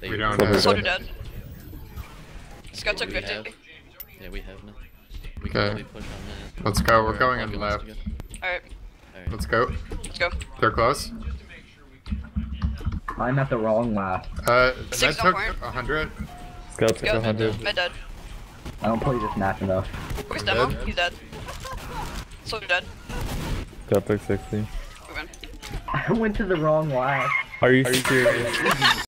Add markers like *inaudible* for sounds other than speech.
They We don't they- have- Soldier dead. Scout took 50. have- Yeah, we have now. We Okay. can probably push on that. Let's go, we're Or going Plugin in wants to left. Alright, Alright. Let's go. let's go. They're close. I'm at the wrong lap. Uh, Six on took point. hundred. Scout took Go. 100. Mid dead. I don't play this match enough. Focus We're demo. dead. He's dead. Soldier dead. Scout took 60. *laughs* I went to the wrong lap. Are you serious?